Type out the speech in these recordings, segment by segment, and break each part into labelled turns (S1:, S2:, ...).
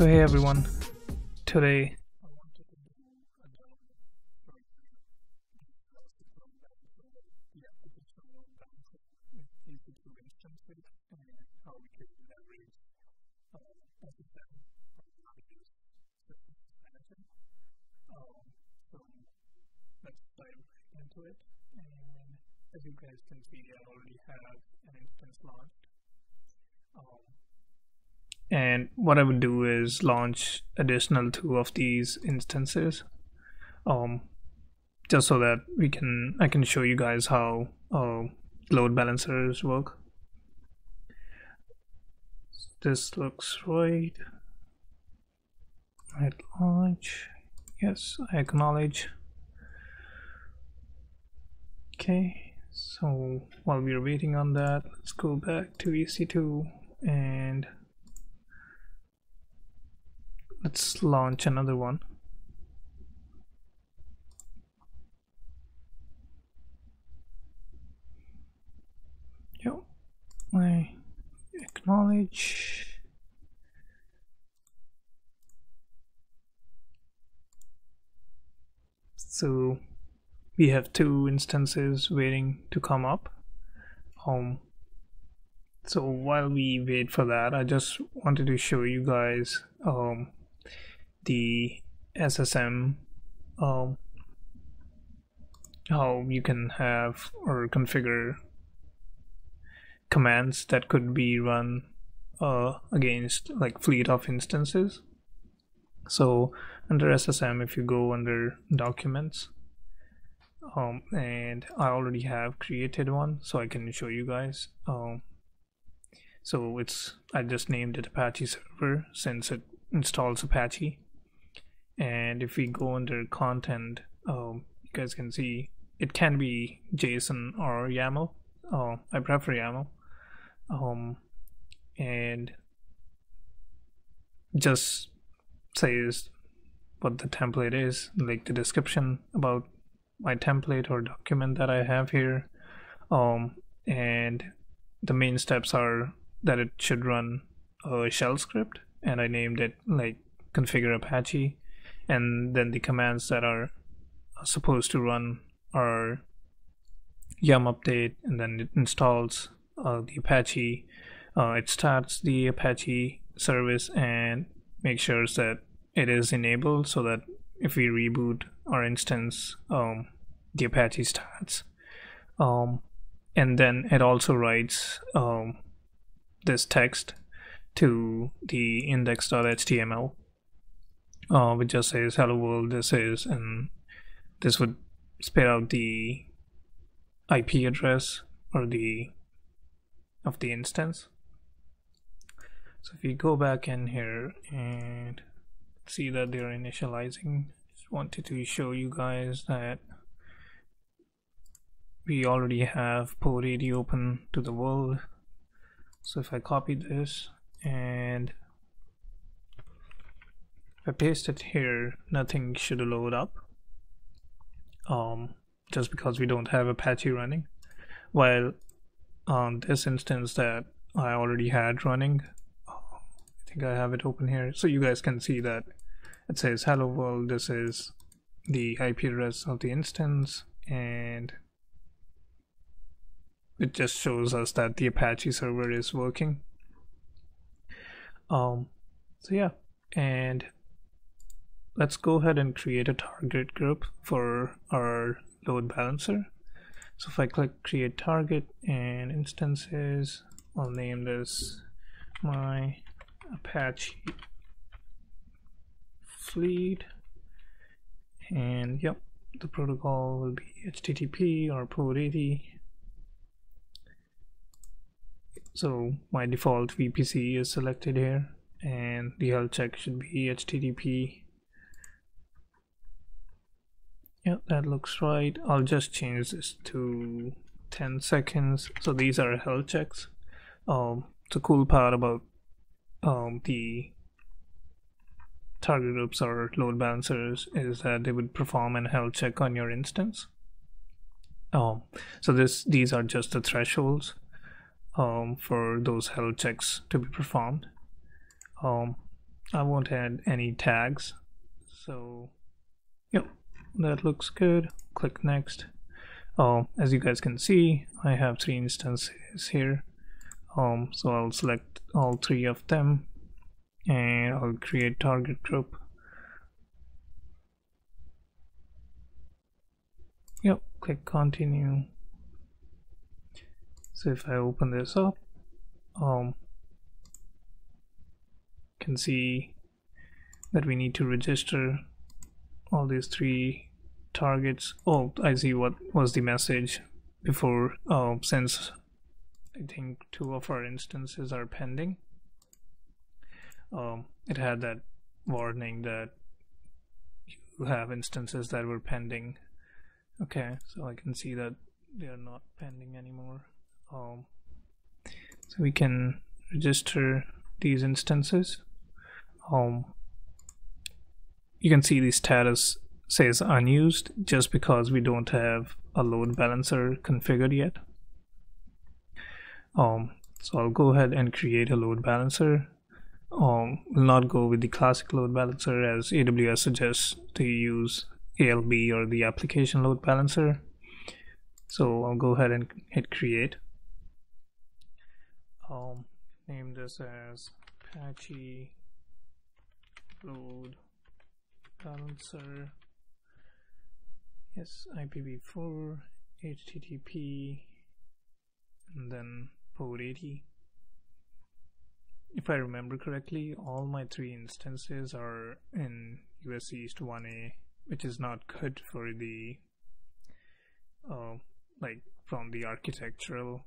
S1: So hey everyone, today and as you guys can see I already have an instance launched um, and what I would do is launch additional two of these instances um, just so that we can I can show you guys how uh, load balancers work. This looks right. Right launch. Yes I acknowledge. Okay so while we're waiting on that let's go back to EC2 and let's launch another one. Yo, I acknowledge. So we have two instances waiting to come up. Um so while we wait for that i just wanted to show you guys um the ssm um how you can have or configure commands that could be run uh, against like fleet of instances. So under ssm if you go under documents um, and I already have created one so I can show you guys um, so it's I just named it Apache server since it installs Apache. And if we go under content um, you guys can see it can be JSON or YAML. Uh, I prefer YAML. Um, and just says what the template is like the description about my template or document that I have here. Um, and the main steps are that it should run a shell script and I named it like configure Apache. And then the commands that are supposed to run are yum update and then it installs uh, the Apache. Uh, it starts the Apache service and makes sure that it is enabled so that if we reboot our instance um, the apache starts. Um, and then it also writes um, this text to the index.html uh, which just says hello world this is and this would spit out the IP address or the of the instance. So if you go back in here and see that they're initializing just wanted to show you guys that we already have port 80 open to the world. So if I copy this and I paste it here nothing should load up um, just because we don't have Apache running. While on this instance that I already had running I think I have it open here. So you guys can see that it says hello world this is the IP address of the instance and it just shows us that the Apache server is working um so yeah. And let's go ahead and create a target group for our load balancer. So if I click create target and instances I'll name this my Apache fleet. And yep the protocol will be http or port 80 so my default VPC is selected here and the health check should be http yeah that looks right. I'll just change this to 10 seconds. So these are health checks. Um, the cool part about um, the target groups or load balancers is that they would perform an health check on your instance. Um, so this these are just the thresholds um, for those health checks to be performed. Um, I won't add any tags. So yep that looks good. Click next. Um, as you guys can see I have three instances here. Um, so I'll select all three of them and I'll create target group. Yep click continue so if I open this up um can see that we need to register all these three targets. Oh I see what was the message before uh, since I think two of our instances are pending. Um, it had that warning that you have instances that were pending. Okay so I can see that they are not pending anymore um, so we can register these instances. Um, you can see the status says unused just because we don't have a load balancer configured yet. Um, so I'll go ahead and create a load balancer. Um, will not go with the classic load balancer as AWS suggests to use ALB or the application load balancer. So I'll go ahead and hit create name this as Apache load balancer. Yes IPv4 HTTP and then port 80 if I remember correctly all my three instances are in US East 1A which is not good for the uh, like from the architectural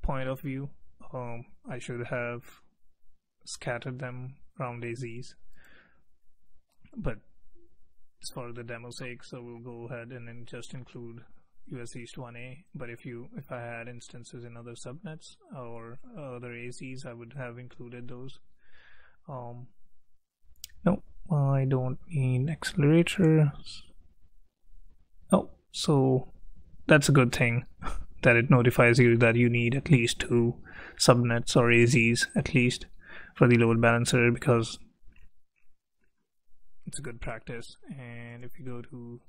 S1: point of view um, I should have scattered them around AZs but it's for the demo sake so we'll go ahead and then just include US East 1A but if you if I had instances in other subnets or other AZs I would have included those. Um, no I don't need accelerators. oh so that's a good thing that it notifies you that you need at least two subnets or AZs at least for the load balancer because it's a good practice. And if you go to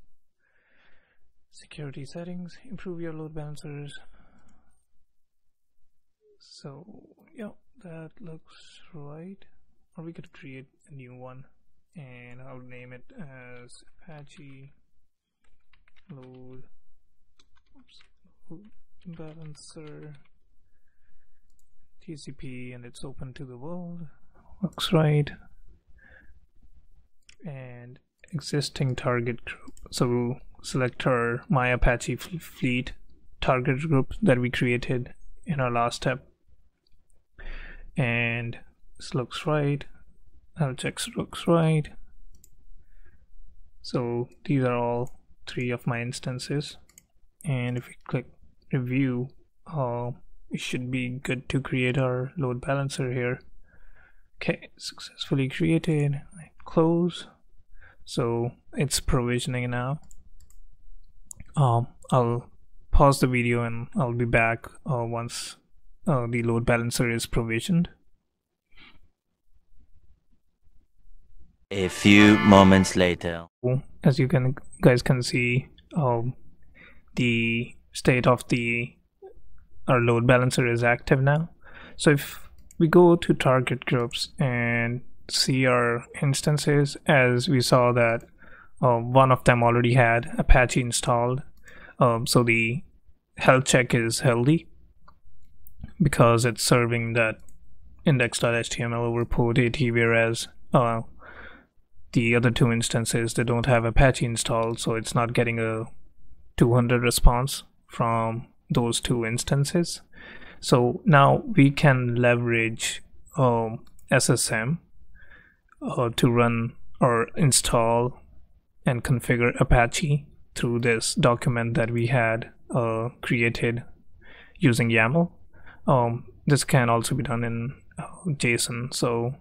S1: security settings improve your load balancers. So yeah that looks right. Or we could create a new one and I'll name it as Apache load, oops, balancer TCP and it's open to the world. Looks right. And existing target group. So we'll select our my apache fleet target group that we created in our last step. And this looks right. I'll check looks right. So these are all three of my instances. And if we click review uh, we should be good to create our load balancer here. Okay successfully created close. So it's provisioning now. Um, I'll pause the video and I'll be back uh, once uh, the load balancer is provisioned.
S2: A few moments later.
S1: As you can guys can see um, the state of the our load balancer is active now. So if we go to target groups and see our instances as we saw that um, one of them already had Apache installed um, so the health check is healthy because it's serving that index.html over port 80 whereas uh, the other two instances they don't have Apache installed so it's not getting a 200 response from those two instances so now we can leverage um, SSM uh, to run or install and configure Apache through this document that we had uh, created using YAML. Um, this can also be done in uh, JSON. So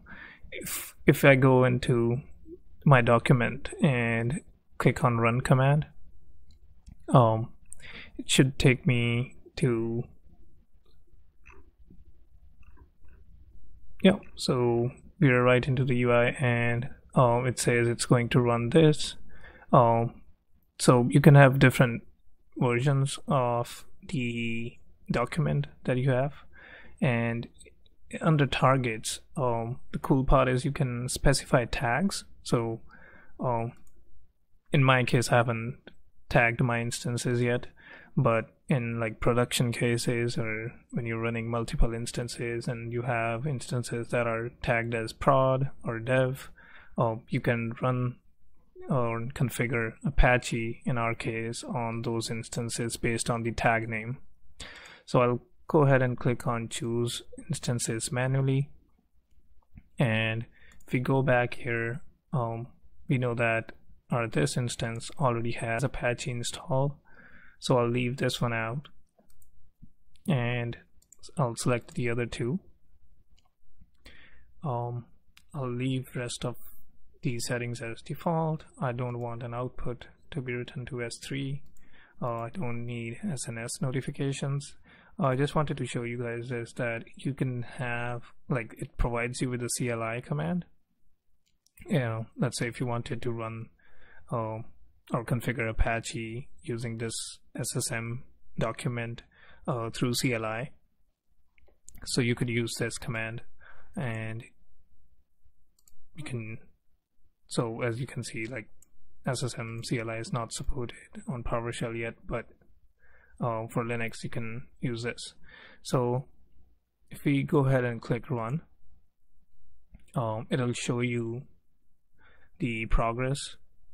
S1: if if I go into my document and click on run command, um, it should take me to yeah. So we are right into the UI and um, it says it's going to run this. Um, so you can have different versions of the document that you have and under targets um, the cool part is you can specify tags so um, in my case I haven't tagged my instances yet but in like production cases or when you're running multiple instances and you have instances that are tagged as prod or dev uh, you can run or configure Apache in our case on those instances based on the tag name. So I'll go ahead and click on choose instances manually. And if we go back here, um, we know that our this instance already has Apache installed. So I'll leave this one out and I'll select the other two. Um, I'll leave rest of these settings as default. I don't want an output to be written to S3. Uh, I don't need SNS notifications. I just wanted to show you guys is that you can have like it provides you with a CLI command. You know, let's say if you wanted to run uh, or configure Apache using this SSM document uh, through CLI. So you could use this command and you can so as you can see like SSM CLI is not supported on PowerShell yet but uh, for Linux you can use this so if we go ahead and click run um, it'll show you the progress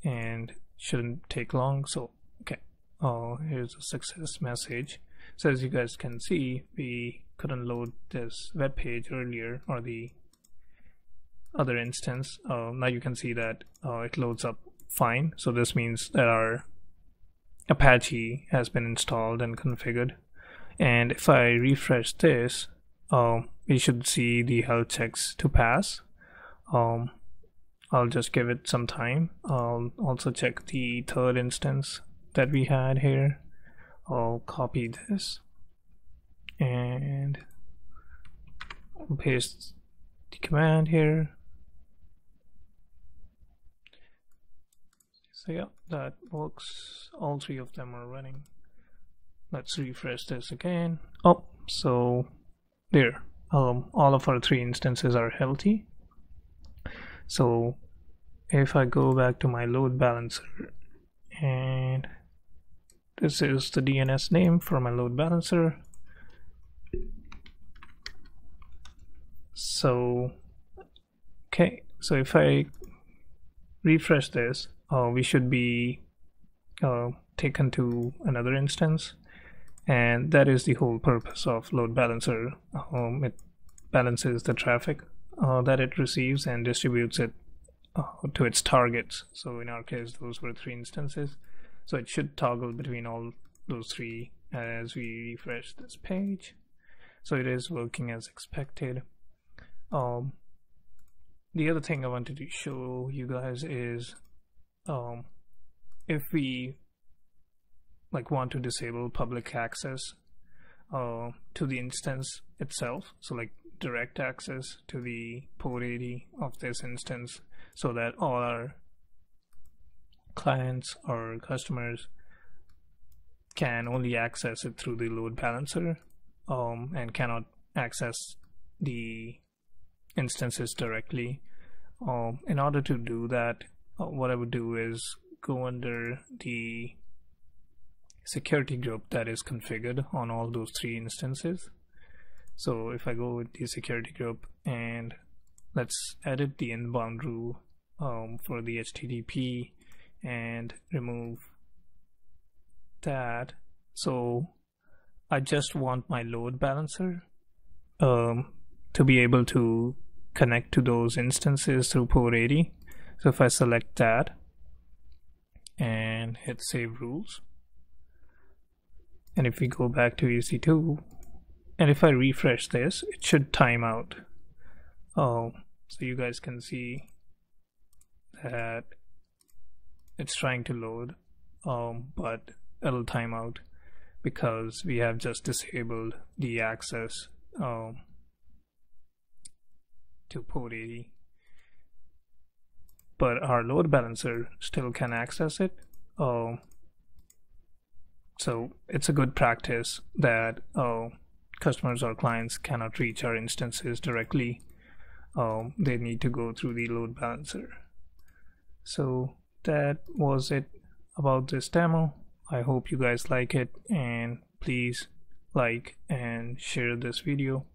S1: and shouldn't take long so okay. Oh here's a success message. So as you guys can see we couldn't load this web page earlier or the other instance. Uh, now you can see that uh, it loads up fine. So this means that our Apache has been installed and configured. And if I refresh this uh, we should see the health checks to pass. Um, I'll just give it some time. I'll also check the third instance that we had here. I'll copy this and paste the command here. So yeah that works. All three of them are running. Let's refresh this again. Oh so there. Um, all of our three instances are healthy. So if I go back to my load balancer and this is the DNS name for my load balancer. So okay so if I refresh this uh, we should be uh, taken to another instance and that is the whole purpose of load balancer. Um, it balances the traffic uh, that it receives and distributes it to its targets. So in our case those were three instances. So it should toggle between all those three as we refresh this page. So it is working as expected. Um, the other thing I wanted to show you guys is um, if we like want to disable public access uh, to the instance itself so like direct access to the port 80 of this instance so that all our clients or customers can only access it through the load balancer um, and cannot access the instances directly. Um, in order to do that uh, what I would do is go under the security group that is configured on all those three instances. So if I go with the security group and let's edit the inbound rule um, for the HTTP and remove that. So I just want my load balancer um, to be able to connect to those instances through port 80 so if I select that and hit save rules and if we go back to EC2 and if I refresh this it should time out oh so you guys can see that it's trying to load um, but it'll time out because we have just disabled the access um, to port 80 but our load balancer still can access it. Uh, so it's a good practice that uh, customers or clients cannot reach our instances directly. Um, they need to go through the load balancer. So that was it about this demo. I hope you guys like it and please like and share this video